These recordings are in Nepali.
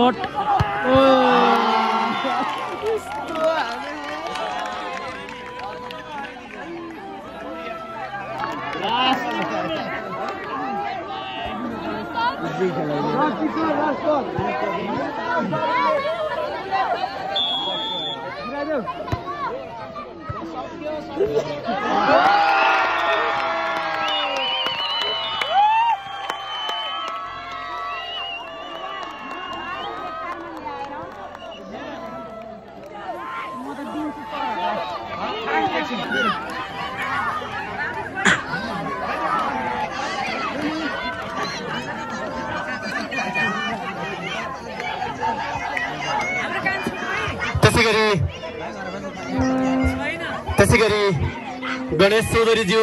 Shot. Oh. त्यसै गरी त्यसै गरी गणेश चौधरीज्यू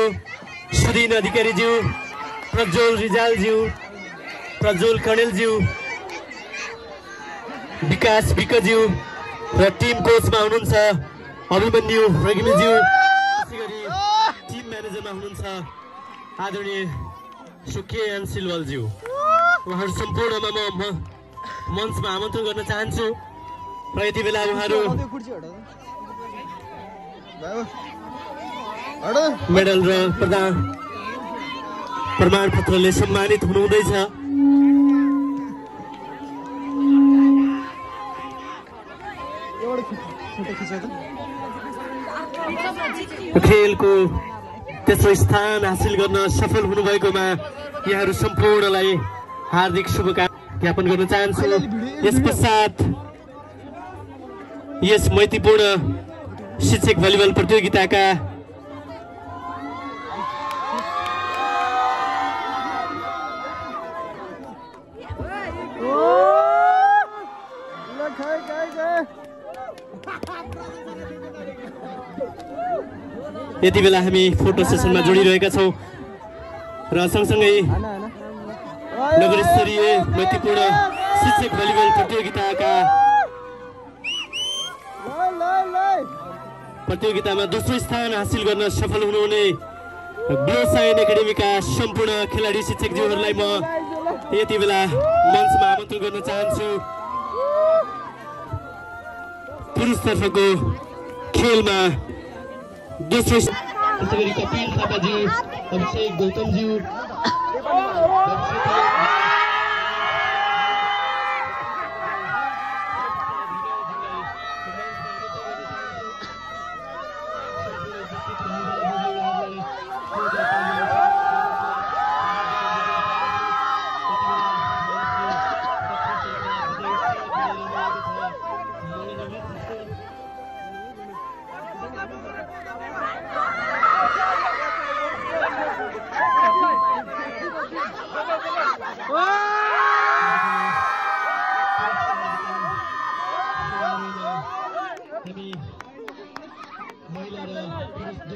सुदिन अधिकारीज्यू प्रज्वल रिजालज्यू प्रज्वल कणेलज्यू विकास विकज्यू र टिम कोचमा हुनुहुन्छ अभिमन्यु रेग्मीज्यू त्यसै गरी टिम म्यानेजरमा हुनुहुन्छ आदरणीय सुके एन सिलवालज्यू। उहाँहरू सम्पूर्णमा म- मञ्चमा आमन्त्रण गर्न चाहन्छु। र यति बेला उहाँहरू मेडल र प्रदान प्रमाण पत्रले सम्मानित हुनुहुँदैछ। खेलको तेस्रो स्थान हासिल गर्न सफल हुनुभएकोमा यहाँहरू सम्पूर्णलाई हार्दिक शुभकामना ज्ञापन गर्न चाहन्छु। यस पश्चात यस मैत्रीपूर्ण शिक्षक भलिबल प्रतियोगिताका यति बेला हामी फोटो सेसनमा जोडिरहेका छौँ र सँगसँगै नगर स्तरीय मैत्रीपूर्ण शिक्षक भलिबल प्रतियोगिताका प्रतियोगितामा दोस्रो स्थान हासिल गर्न सफल हुनुहुने ब्लो साइन एकाडेमीका सम्पूर्ण खेलाडी शिक्षकज्यूहरूलाई म यति बेला मञ्चमा आमन्त्रण गर्न चाहन्छु। पुरुषतर्फको खेलमा दोस्रो कपिल अभिषेक गौतमज्यू।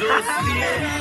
Los tiene.